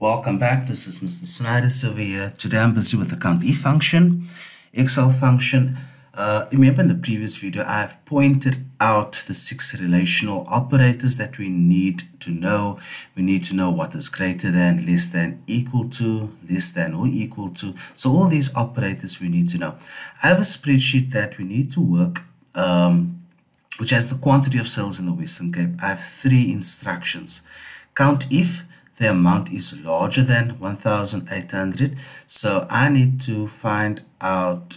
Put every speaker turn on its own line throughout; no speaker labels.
Welcome back. This is Mr. Snyder here. Today I'm busy with the count if function, Excel function. Uh, remember in the previous video I've pointed out the six relational operators that we need to know. We need to know what is greater than, less than, equal to, less than or equal to. So all these operators we need to know. I have a spreadsheet that we need to work um, which has the quantity of cells in the Western Cape. I have three instructions. Count if the amount is larger than 1800 so I need to find out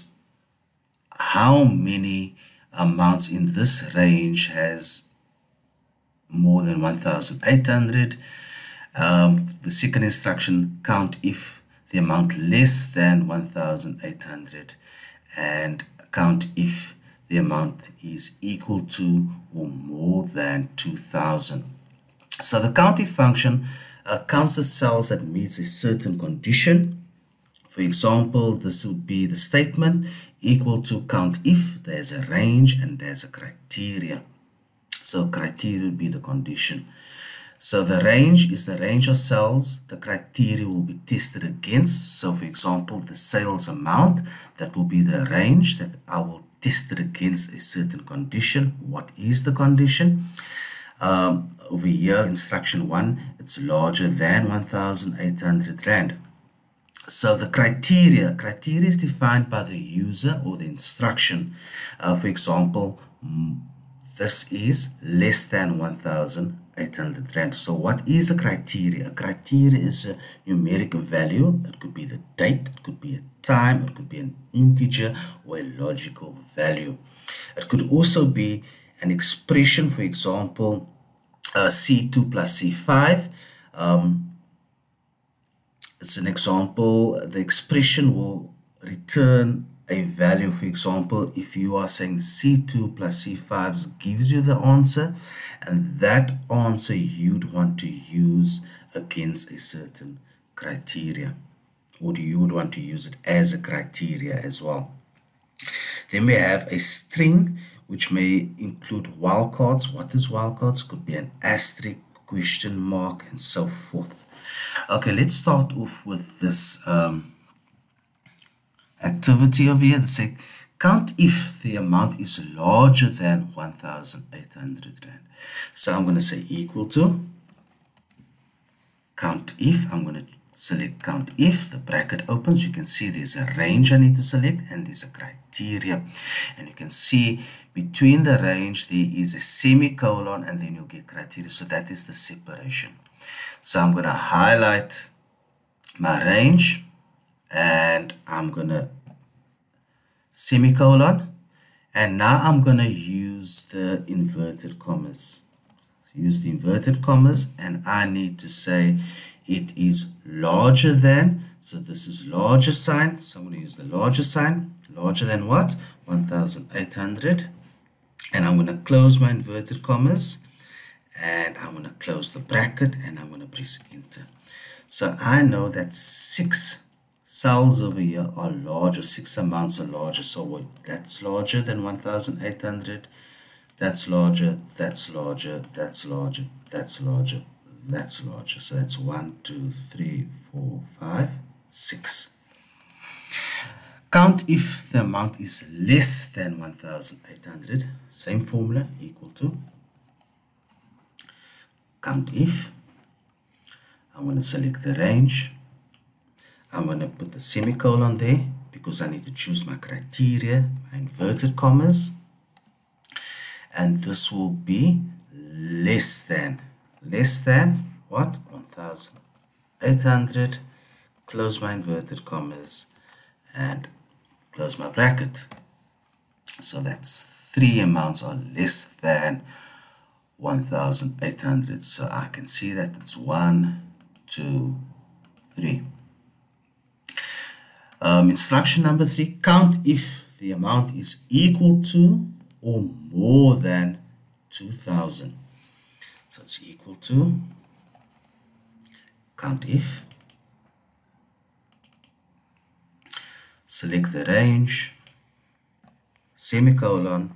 how many amounts in this range has more than 1800 um, the second instruction count if the amount less than 1800 and count if the amount is equal to or more than 2000 so the count if function uh, counts the cells that meets a certain condition. For example, this would be the statement equal to count if there's a range and there's a criteria. So criteria would be the condition. So the range is the range of cells the criteria will be tested against. So for example, the sales amount, that will be the range that I will test it against a certain condition. What is the condition? Um, over here, instruction 1, it's larger than 1,800 Rand. So the criteria, criteria is defined by the user or the instruction. Uh, for example, this is less than 1,800 Rand. So what is a criteria? A criteria is a numeric value. It could be the date, it could be a time, it could be an integer or a logical value. It could also be an expression, for example, uh, C2 plus C5. Um, it's an example. The expression will return a value. For example, if you are saying C2 plus C5 gives you the answer, and that answer you'd want to use against a certain criteria, or you would want to use it as a criteria as well. Then we have a string which may include wildcards. What is wildcards? Could be an asterisk, question mark, and so forth. Okay, let's start off with this um, activity over here. Let's say count if the amount is larger than 1,800 Rand. So I'm going to say equal to count if. I'm going to select count if. The bracket opens. You can see there's a range I need to select and there's a criteria. And you can see between the range there is a semicolon and then you'll get criteria so that is the separation so I'm going to highlight my range and I'm going to semicolon and now I'm going to use the inverted commas use the inverted commas and I need to say it is larger than so this is larger sign. So I'm going to use the larger sign. Larger than what? 1800 and I'm going to close my inverted commas. And I'm going to close the bracket and I'm going to press enter. So I know that six cells over here are larger, six amounts are larger. So that's larger than 1800, that's larger, that's larger, that's larger, that's larger, that's larger. So that's one, two, three, four, five, six. Count if the amount is less than 1800. Same formula equal to count if. I'm going to select the range. I'm going to put the semicolon there because I need to choose my criteria, my inverted commas. And this will be less than, less than what? 1800. Close my inverted commas and close my bracket. So that's three amounts are less than 1800. So I can see that it's one, two, three. Um, instruction number three, count if the amount is equal to or more than 2000. So it's equal to, count if select the range, semicolon,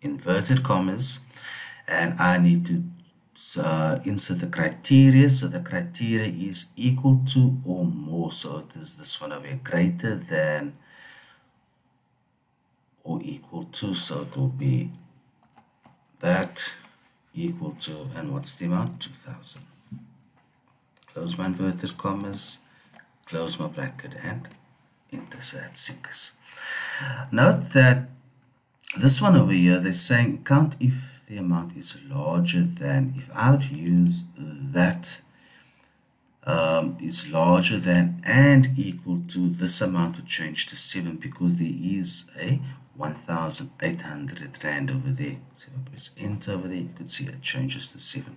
inverted commas, and I need to uh, insert the criteria. So the criteria is equal to or more. So it is this one over here, greater than or equal to. So it will be that equal to, and what's the amount? 2000. Close my inverted commas, close my bracket, and enter. So that's 6. Note that this one over here, they're saying count if the amount is larger than, if I would use that um, is larger than and equal to this amount would change to 7 because there is a 1,800 Rand over there. So if I press enter over there, you could see it changes to 7.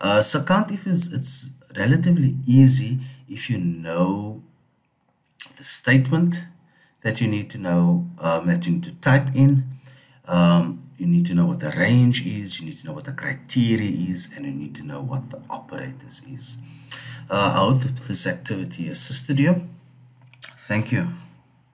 Uh, so count if is it's relatively easy if you know the statement that you need to know, um, that you need to type in. Um, you need to know what the range is, you need to know what the criteria is, and you need to know what the operators is. Uh, I hope this activity assisted you. Thank you.